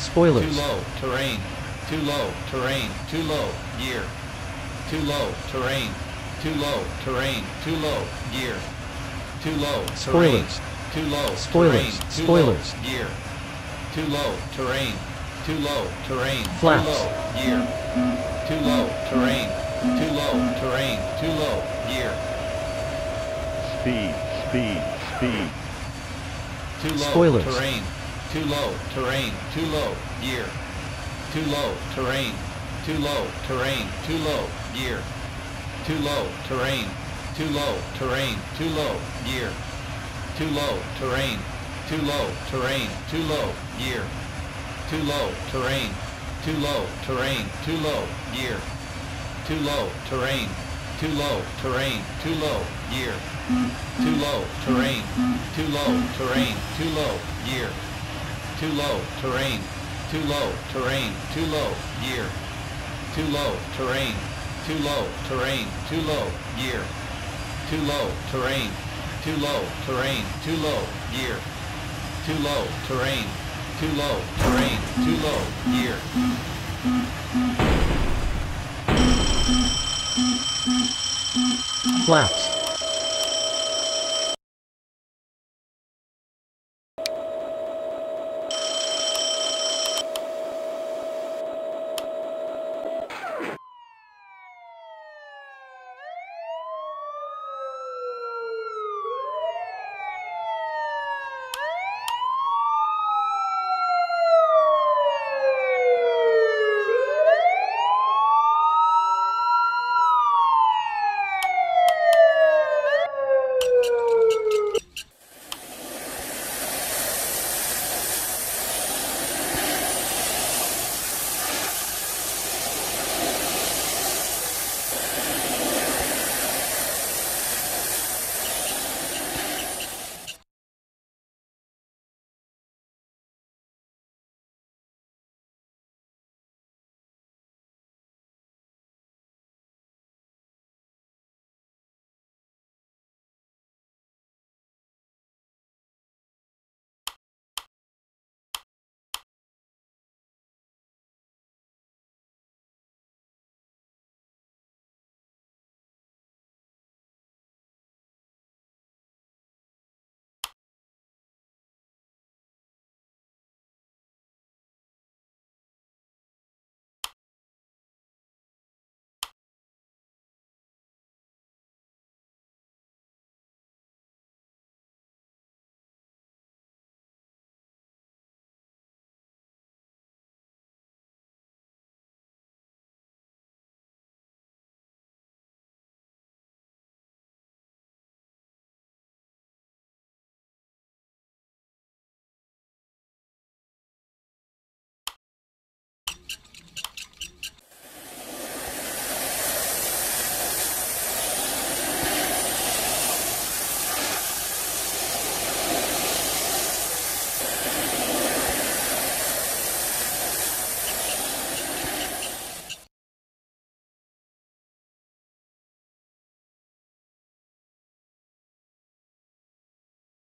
Spoilers. Too low, terrain. Too low, terrain. Too low, gear. Too low, terrain. Too low, terrain. Too low, gear. Too low, terrain. Spoilers. Too low, Spoilers. terrain. Too Spoilers. low, gear. Too low, terrain. Too low, terrain. Flaps. Too low, gear. Too low, terrain. Too low, terrain. Too low, gear. speed, speed, speed, Too low, Spoilers. terrain. Too low, terrain. Too low, gear. Too low, terrain. Too low, terrain. Too low, gear. Too low, terrain. Too low, terrain. Too low, gear. Too low, terrain. Too low, terrain. Too low, gear. Too low, terrain. Too low, terrain. Too low, gear. Too low, terrain. Too low, terrain. Too low, gear. Too low, terrain. Too low, terrain. Too low, gear. Too low, terrain. Too low, terrain. Too low, gear. Too low, terrain. Too low, terrain. Too low, gear. Too low, terrain. Too low, terrain. Too low, gear. Too low, terrain. Too low, terrain. Too low, gear. Flaps.